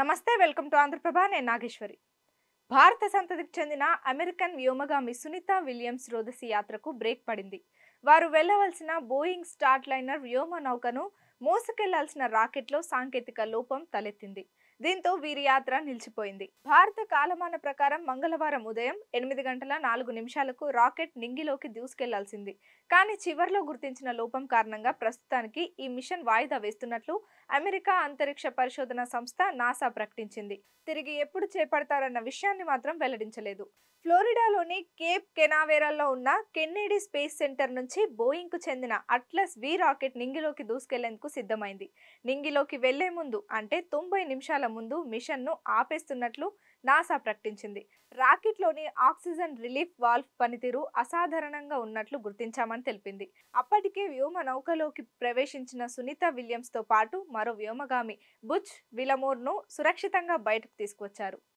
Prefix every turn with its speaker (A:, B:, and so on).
A: నమస్తే welcome to Andhraprabha నేను నాగేశ్వరి. భారత సంతతికి చెందిన అమెరికన్ వ్యోమగామి సునీత విలియమ్స్ రోదసి యాత్రకు బ్రేక్ పడింది. వారు వెళ్ళవలసిన బోయింగ్ స్టార్ట్ లైనర్ వ్యోమ నౌకను మోసుకెళ్ళాల్సిన రాకెట్లో సాంకేతిక లోపం తలెత్తింది. దీంతో వీరి యాత్ర నిలిచిపోయింది. భారత కాలమాన ప్రకారం మంగళవారం ఉదయం ఎనిమిది గంటల నాలుగు నిమిషాలకు రాకెట్ నింగిలోకి దూసుకెళ్ళాల్సింది. కానీ చివర్లో గుర్తించిన లోపం కారణంగా ప్రస్తుతానికి ఈ మిషన్ వాయిదా వేస్తున్నట్లు అమెరికా అంతరిక్ష పరిశోధన సంస్థ నాసా ప్రకటించింది. తిరిగి ఎప్పుడు చేపడతారన్న విషయాన్ని మాత్రం వెల్లడించలేదు. ఫ్లోరిడాలోని కేప్ కెనావేరాలో ఉన్న కెన్నెడీ స్పేస్ సెంటర్ నుంచి బోయింగ్కు చెందిన అట్లస్ వి రాకెట్ నింగిలోకి దూసుకెళ్ళేందుకు సిద్ధమైంది. నింగిలోకి వెళ్ళే ముందు అంటే తొంభై నిమిషాల ముందు మిషన్ను ఆపేస్తున్నట్లు నాసా ప్రకటించింది. రాకెట్లోని ఆక్సిజన్ రిలీఫ్ వాల్వ్ పనితీరు అసాధారణంగా ఉన్నట్లు గుర్తించామని తెలిపింది. అప్పటికే వ్యోమ నౌకలోకి ప్రవేశించిన సునీత విలియమ్స్తో పాటు మరో వ్యోమగామి బుచ్ విలమోర్ను సురక్షితంగా బయటకు తీసుకువచ్చారు.